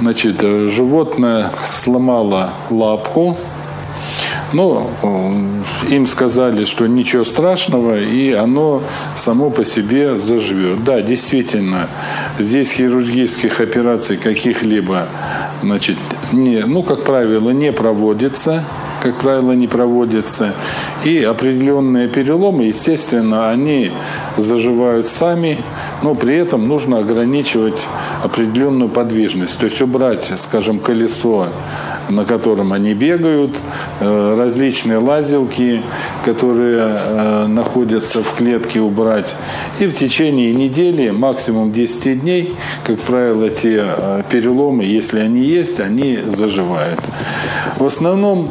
Значит, животное сломало лапку, но им сказали, что ничего страшного, и оно само по себе заживет. Да, действительно, здесь хирургических операций каких-либо, значит, не, ну, как правило, не проводится как правило, не проводится. И определенные переломы, естественно, они заживают сами, но при этом нужно ограничивать определенную подвижность. То есть убрать, скажем, колесо на котором они бегают, э, различные лазилки, которые э, находятся в клетке, убрать. И в течение недели, максимум 10 дней, как правило, те э, переломы, если они есть, они заживают. В основном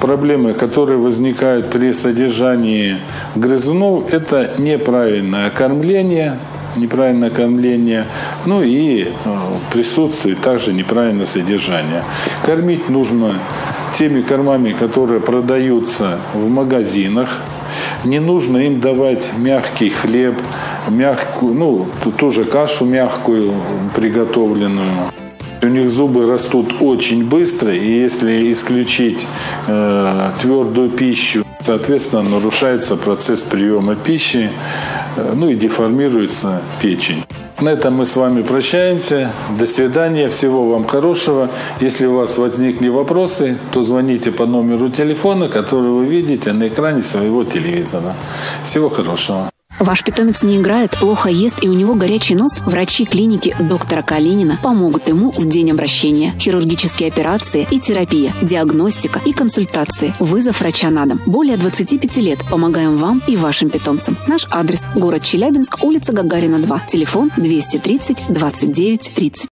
проблемы, которые возникают при содержании грызунов, это неправильное кормление, неправильное кормление, ну и э, присутствует также неправильное содержание. Кормить нужно теми кормами, которые продаются в магазинах. Не нужно им давать мягкий хлеб, мягкую, ну, тоже кашу мягкую, приготовленную. У них зубы растут очень быстро, и если исключить э, твердую пищу, соответственно, нарушается процесс приема пищи, ну и деформируется печень. На этом мы с вами прощаемся. До свидания. Всего вам хорошего. Если у вас возникли вопросы, то звоните по номеру телефона, который вы видите на экране своего телевизора. Всего хорошего. Ваш питомец не играет, плохо ест и у него горячий нос? Врачи клиники доктора Калинина помогут ему в день обращения. Хирургические операции и терапия, диагностика и консультации. Вызов врача на дом. Более 25 лет помогаем вам и вашим питомцам. Наш адрес – город Челябинск, улица Гагарина, 2. Телефон 230 29 30.